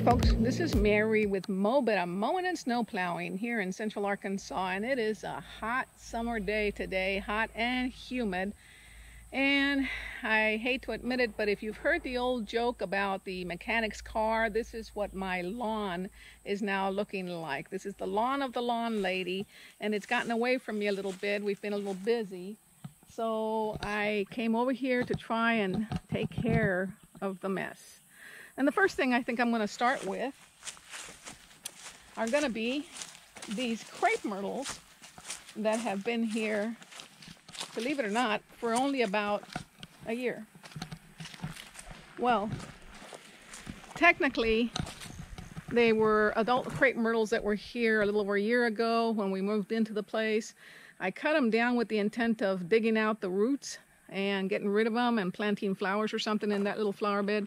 Hey folks, this is Mary with Mow Beta. I'm mowing and snow plowing here in central Arkansas and it is a hot summer day today, hot and humid. And I hate to admit it, but if you've heard the old joke about the mechanic's car, this is what my lawn is now looking like. This is the lawn of the lawn lady, and it's gotten away from me a little bit. We've been a little busy. So I came over here to try and take care of the mess. And the first thing I think I'm going to start with are going to be these crepe myrtles that have been here believe it or not, for only about a year. Well, technically, they were adult crepe myrtles that were here a little over a year ago when we moved into the place. I cut them down with the intent of digging out the roots and getting rid of them and planting flowers or something in that little flower bed.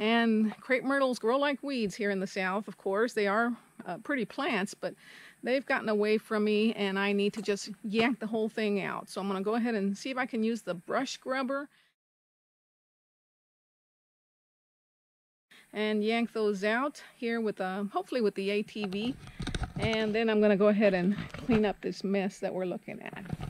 And crepe myrtles grow like weeds here in the south, of course. They are uh, pretty plants, but they've gotten away from me and I need to just yank the whole thing out. So I'm going to go ahead and see if I can use the Brush Grubber and yank those out here with uh, hopefully with the ATV and then I'm going to go ahead and clean up this mess that we're looking at.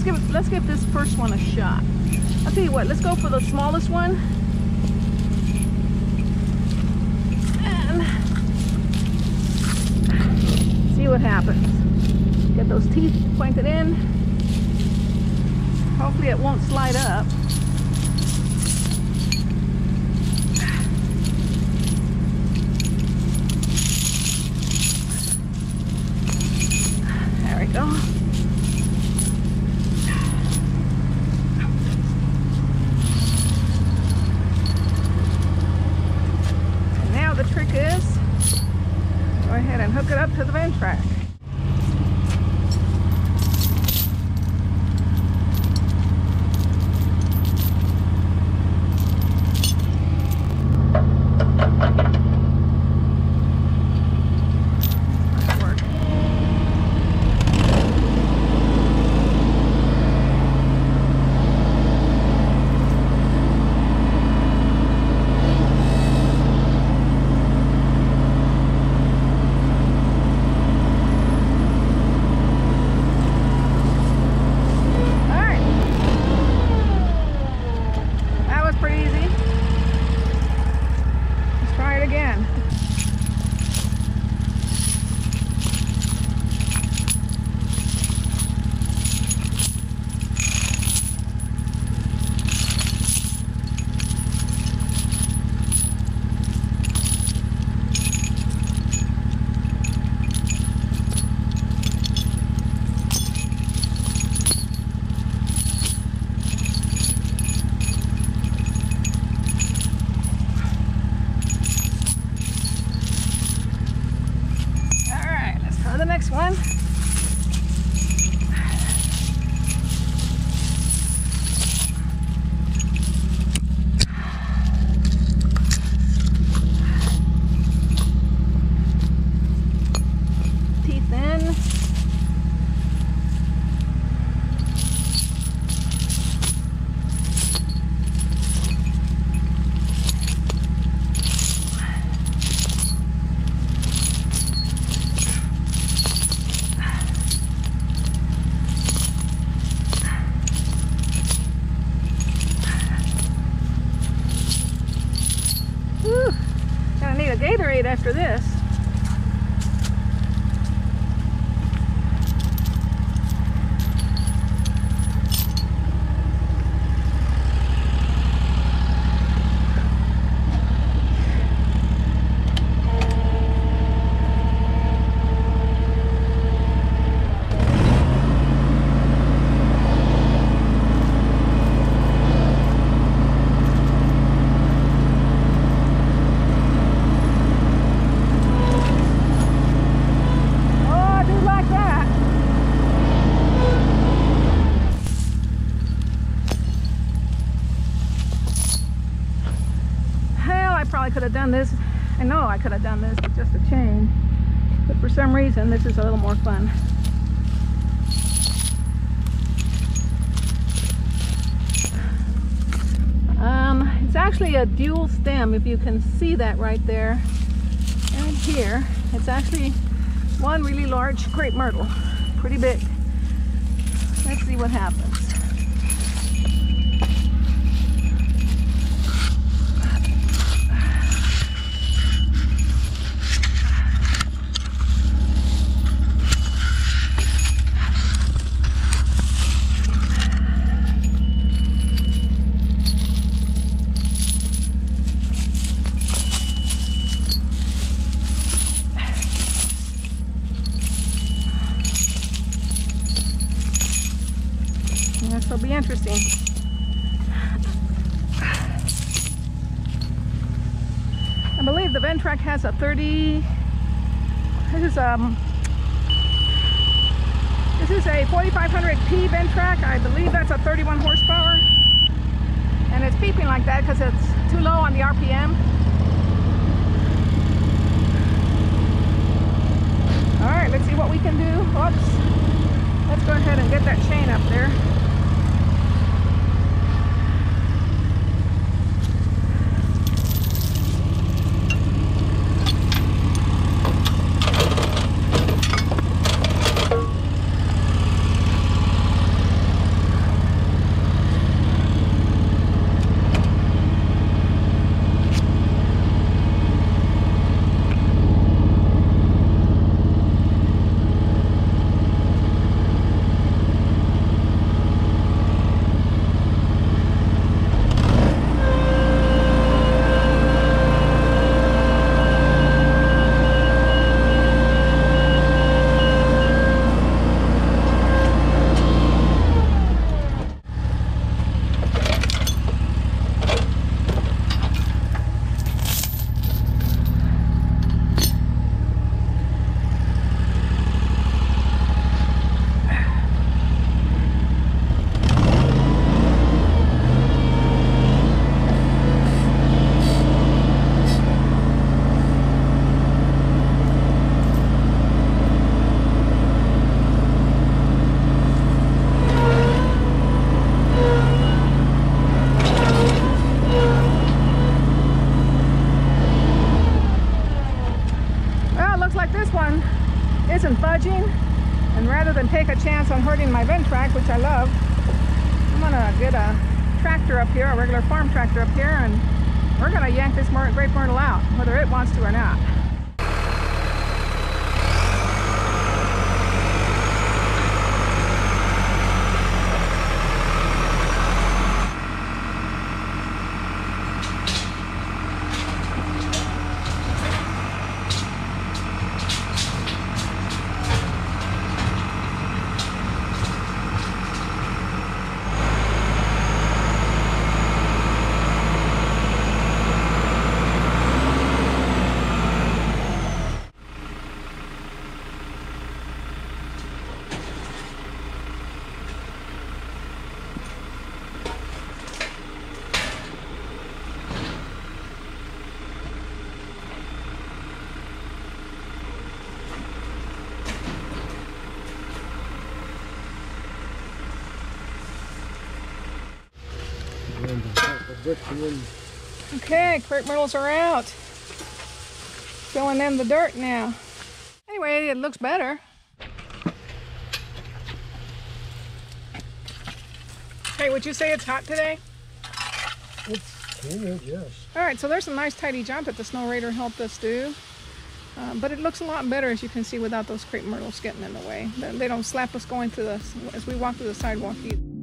Let's give let's give this first one a shot. I'll tell you what, let's go for the smallest one. And see what happens. Get those teeth pointed in. Hopefully it won't slide up. There we go. It up to the Ventrac. After this. have done this. I know I could have done this with just a chain. But for some reason, this is a little more fun. Um, it's actually a dual stem, if you can see that right there. And here, it's actually one really large crepe myrtle. Pretty big. Let's see what happens. This will interesting. I believe the Ventrac has a 30. This is um. This is a 4500P Ventrac. I believe that's a 31 horsepower, and it's beeping like that because it's too low on the RPM. All right, let's see what we can do. Oops. Let's go ahead and get that chain up there. Well, it looks like this one isn't budging. And take a chance on hurting my Ventrac, which I love, I'm gonna get a tractor up here, a regular farm tractor up here, and we're gonna yank this crepe myrtle out, whether it wants to or not. Okay, crepe myrtles are out. Filling in the dirt now. Anyway, it looks better. Hey, would you say it's hot today? It's humid, yes. All right, so there's a nice tidy job that the Snow Raider helped us do. Um, but it looks a lot better, as you can see, without those crepe myrtles getting in the way. They they don't slap us going through the, as we walk through the sidewalk either.